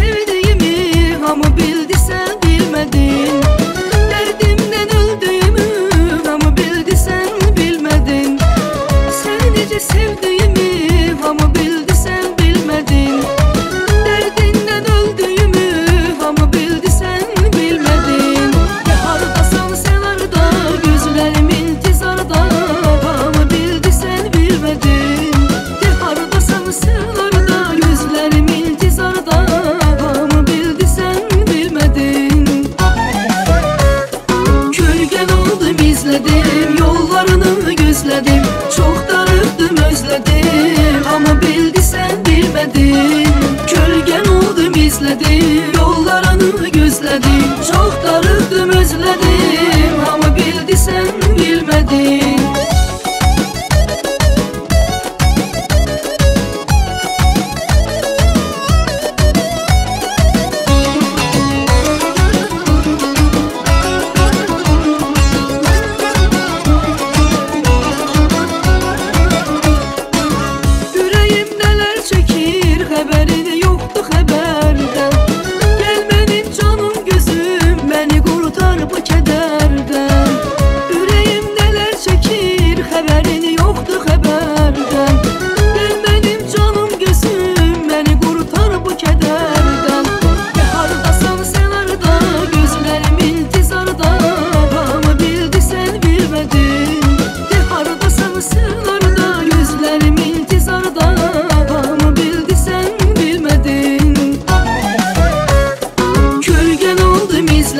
sevdim Ergen oldum izledim. Yollarını gözledim. Çok darıldım özledim. Ama bildi sen bilmedin. Kölgen oldum izledim. Yollarını gözledim. Çok darıldım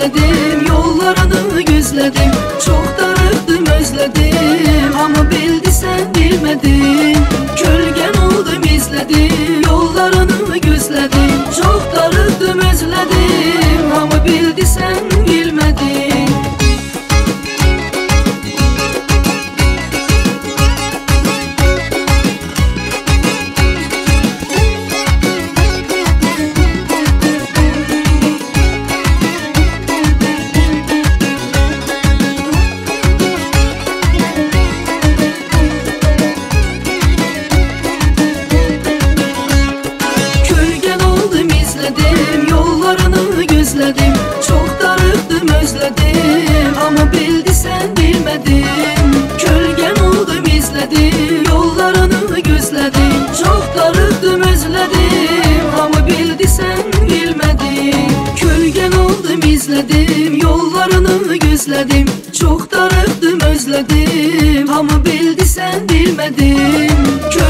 özledim Yollarını gözledim Çok darıktım özledim Ama bildi sen bilmedin. Kölgen oldum izledim Yollarını gözledim Çok darıktım Amma bildi sən bilmədin Kölgən oldum izlədim Yollarını gözlədim Çox darıqdım özlədim Amma bildi sən bilmədin Kölgən oldum izlədim Yollarını gözlədim Çox darıqdım özlədim Amma bildi sən bilmədin Kölgən